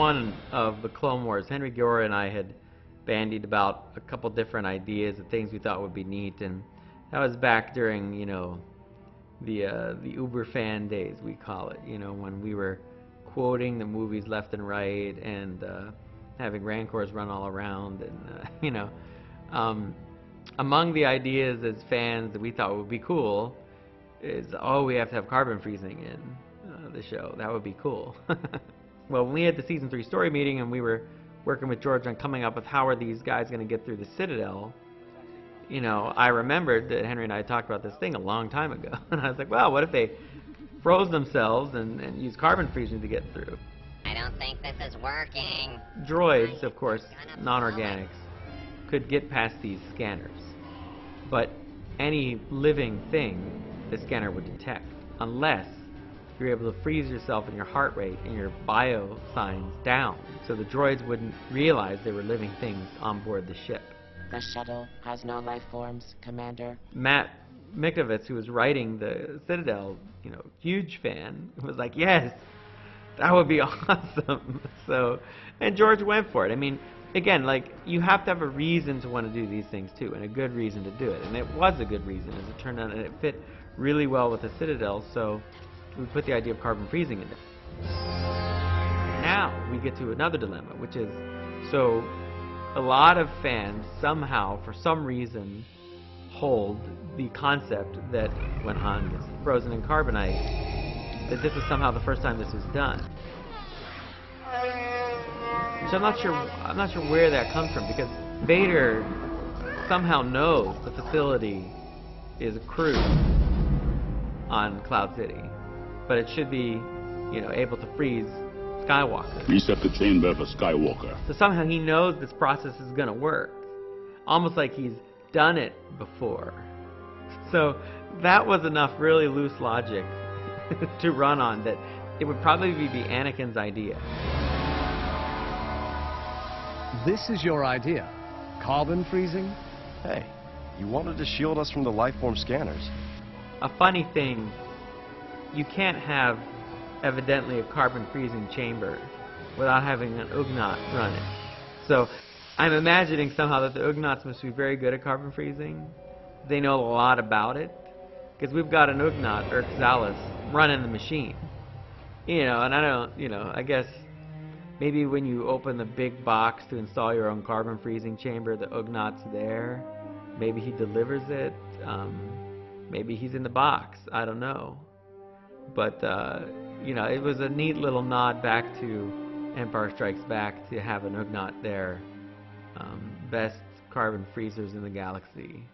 one of the Clone Wars, Henry Gilroy and I had bandied about a couple different ideas of things we thought would be neat, and that was back during, you know, the uh, the Uber fan days we call it. You know, when we were quoting the movies left and right and uh, having rancors run all around, and uh, you know, um, among the ideas as fans that we thought would be cool is oh we have to have carbon freezing in uh, the show. That would be cool. well, when we had the season three story meeting and we were working with George on coming up with how are these guys going to get through the Citadel you know, I remembered that Henry and I talked about this thing a long time ago. and I was like, well, what if they froze themselves and, and used carbon freezing to get through? I don't think this is working. Droids, of course, non-organics, could get past these scanners. But any living thing the scanner would detect, unless you're able to freeze yourself and your heart rate and your bio signs down, so the droids wouldn't realize they were living things on board the ship. The shuttle has no life forms, Commander. Matt Michnovetz, who was writing the Citadel, you know, huge fan, was like, yes, that would be awesome. so, and George went for it. I mean, again, like, you have to have a reason to want to do these things too, and a good reason to do it. And it was a good reason, as it turned out, and it fit really well with the Citadel, so we put the idea of carbon freezing in there. Now we get to another dilemma, which is, so a lot of fans somehow, for some reason, hold the concept that when Han is frozen in carbonite, that this is somehow the first time this was done. Which I'm not sure. I'm not sure where that comes from because Vader somehow knows the facility is a crew on Cloud City, but it should be, you know, able to freeze Skywalker. Reset the chamber for Skywalker. So somehow he knows this process is going to work. Almost like he's done it before. So that was enough really loose logic to run on that it would probably be Anakin's idea. This is your idea. Carbon freezing? Hey, you wanted to shield us from the lifeform scanners. A funny thing, you can't have evidently a carbon freezing chamber without having an Ugnaught run it. So I'm imagining somehow that the Ugnaughts must be very good at carbon freezing. They know a lot about it. Because we've got an Ugnaught, Irk Zalis, running the machine. You know, and I don't, you know, I guess maybe when you open the big box to install your own carbon freezing chamber, the Ugnaughts there. Maybe he delivers it. Um, maybe he's in the box. I don't know. But, uh, you know, it was a neat little nod back to Empire Strikes Back to have an Ugnaught there. Um, best carbon freezers in the galaxy.